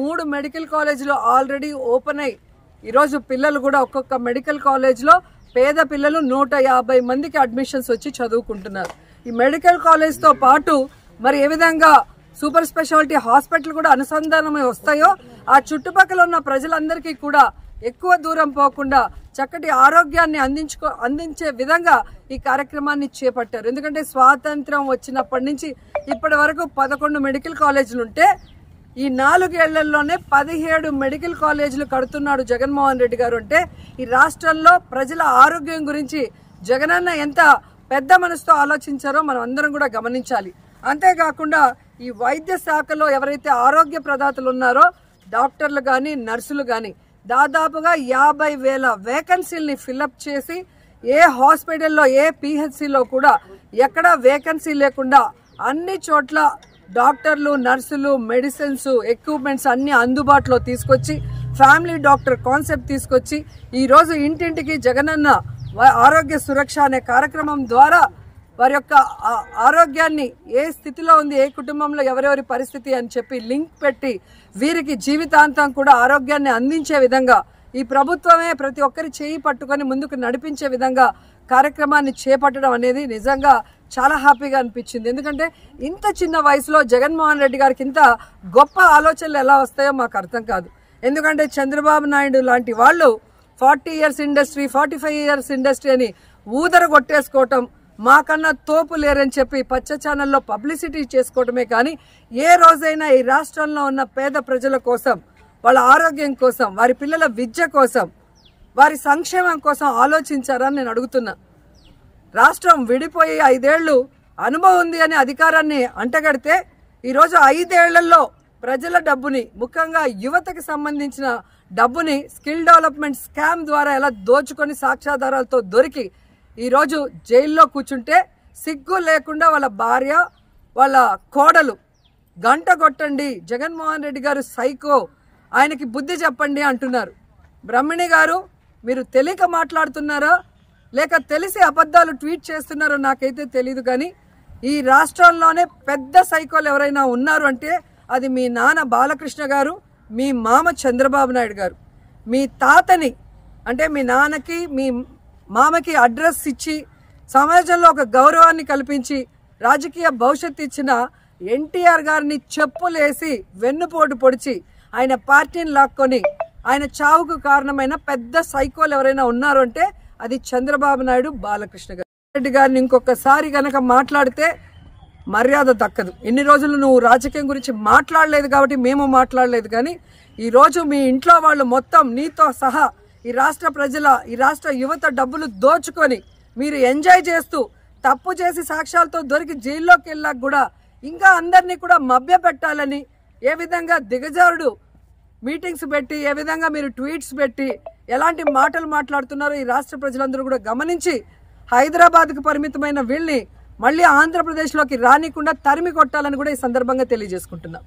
మూడు మెడికల్ కాలేజీలు already open అయ్యి. ఈరోజు పిల్లలు కూడా ఒక్కొక్క మెడికల్ కాలేజ్లో పేద పిల్లలు నూట యాభై మందికి అడ్మిషన్స్ వచ్చి చదువుకుంటున్నారు. ఈ మెడికల్ కాలేజ్తో పాటు మరి ఏ విధంగా సూపర్ స్పెషాలిటీ హాస్పిటల్ కూడా అనుసంధానమై వస్తాయో ఆ చుట్టుపక్కల ఉన్న ప్రజలందరికీ కూడా ఎక్కువ దూరం పోకుండా చక్కటి ఆరోగ్యాన్ని అందించుకో అందించే విధంగా ఈ కార్యక్రమాన్ని చేపట్టారు. ఎందుకంటే స్వాతంత్రం వచ్చినప్పటి నుంచి ఇప్పటి వరకు పదకొండు మెడికల్ కాలేజీలు ఉంటే ఈ నాలుగేళ్ళలోనే పదిహేడు మెడికల్ కాలేజీలు కడుతున్నాడు జగన్మోహన్ రెడ్డి గారు అంటే ఈ రాష్ట్రంలో ప్రజల ఆరోగ్యం గురించి జగనన్న ఎంత పెద్ద మనసుతో ఆలోచించారో మనం అందరం కూడా గమనించాలి. అంతేకాకుండా ఈ వైద్య శాఖలో ఎవరైతే ఆరోగ్య ప్రదాతలు ఉన్నారో డాక్టర్లు కానీ నర్సులు కానీ దాదాపుగా యాభై వేల వేకెన్సీల్ని ఫిలప్ చేసి ఏ హాస్పిటల్లో ఏ పిహెచ్సిలో కూడా ఎక్కడా వేకెన్సీ లేకుండా అన్ని చోట్ల డాక్టర్లు నర్సులు మెడిసిన్స్ ఎక్విప్మెంట్స్ అన్ని అందుబాటులో తీసుకొచ్చి ఫ్యామిలీ డాక్టర్ కాన్సెప్ట్ తీసుకొచ్చి ఈరోజు ఇంటింటికి జగనన్న వ- ఆరోగ్య సురక్ష అనే కార్యక్రమం ద్వారా వారి యొక్క ఆరోగ్యాన్ని ఏ స్థితిలో ఉంది ఏ కుటుంబంలో ఎవరెవరి పరిస్థితి అని చెప్పి లింక్ పెట్టి వీరికి జీవితాంతం కూడా ఆరోగ్యాన్ని అందించే విధంగా ఈ ప్రభుత్వమే ప్రతి ఒక్కరి చేయి పట్టుకొని ముందుకు నడిపించే విధంగా కార్యక్రమాన్ని చేపట్టడం అనేది నిజంగా చాలా హ్యాపీగా అనిపించింది. ఎందుకంటే ఇంత చిన్న వయసులో జగన్మోహన్ రెడ్డి గారికి ఇంత గొప్ప ఆలోచనలు ఎలా వస్తాయో మాకు అర్థం కాదు. ఎందుకంటే చంద్రబాబు నాయుడు లాంటి వాళ్ళు forty years industry forty five years industry అని ఊదర కొట్టేసుకోవటం మాకన్నా తోపు లేరని చెప్పి పచ్చ ఛానల్లో పబ్లిసిటీ చేసుకోవటమే కానీ ఏ రోజైనా ఈ రాష్ట్రంలో ఉన్న పేద ప్రజల కోసం వాళ్ళ ఆరోగ్యం కోసం వారి పిల్లల విద్య కోసం వారి సంక్షేమం కోసం ఆలోచించారని నేను అడుగుతున్నా. రాష్ట్రం విడిపోయి ఐదేళ్ళు అనుభవం ఉంది అనే అధికారాన్ని అంటగడితే ఈరోజు ఐదేళ్ళలో ప్రజల డబ్బుని ముఖ్యంగా యువతకి సంబంధించిన డబ్బుని స్కిల్ డెవలప్మెంట్ స్కామ్ ద్వారా ఎలా దోచుకొని సాక్ష్యాధారాలతో దొరికి ఈరోజు జైల్లో కూర్చుంటే సిగ్గు లేకుండా వాళ్ళ భార్య వాళ్ళ కోడలు గంట కొట్టండి. జగన్మోహన్ రెడ్డి గారు సైకో ఆయనకి బుద్ధి చెప్పండి అంటున్నారు. బ్రహ్మిణి గారు మీరు తెలియక మాట్లాడుతున్నారా? లేక తెలిసి అబద్ధాలు ట్వీట్ చేస్తున్నారో నాకైతే తెలియదు కానీ ఈ రాష్ట్రంలోనే పెద్ద సైకోలు ఎవరైనా ఉన్నారు అంటే అది మీ నాన్న బాలకృష్ణ గారు మీ మామ చంద్రబాబు నాయుడు గారు. మీ తాతని అంటే మీ నాన్నకి మీ మామకి అడ్రస్ ఇచ్చి సమాజంలో ఒక గౌరవాన్ని కల్పించి రాజకీయ భవిష్యత్తు ఇచ్చిన ఎన్టీఆర్ గారిని చెప్పులేసి వెన్నుపోటు పొడిచి ఆయన పార్టీని లాక్కొని ఆయన చావుకు కారణమైన పెద్ద సైకోలు ఎవరైనా ఉన్నారు అంటే అది చంద్రబాబు నాయుడు బాలకృష్ణ గారు. రెడ్డి గారిని ఇంకొకసారి గనక మాట్లాడితే మర్యాద దక్కదు. ఎన్ని రోజులు నువ్వు రాజకీయం గురించి మాట్లాడలేదు కాబట్టి మేము మాట్లాడలేదు కానీ ఈ రోజు మీ ఇంట్లో వాళ్ళు మొత్తం నీతో సహా ఈ రాష్ట్ర ప్రజల ఈ రాష్ట్ర యువత డబ్బులు దోచుకొని మీరు ఎంజాయ్ చేస్తూ తప్పు చేసి సాక్ష్యాలతో దొరికి జైల్లోకి వెళ్ళాక కూడా ఇంకా అందరినీ కూడా మభ్య పెట్టాలని ఏ విధంగా దిగజారుడు మీటింగ్స్ పెట్టి ఏ విధంగా మీరు ట్వీట్స్ పెట్టి ఎలాంటి మాటలు మాట్లాడుతున్నారో ఈ రాష్ట్ర ప్రజలందరూ కూడా గమనించి హైదరాబాద్కు పరిమితమైన వీళ్ళని మళ్ళీ ఆంధ్రప్రదేశ్లోకి రానికుండా తరిమి కొట్టాలని కూడా ఈ సందర్భంగా తెలియజేసుకుంటున్నాం.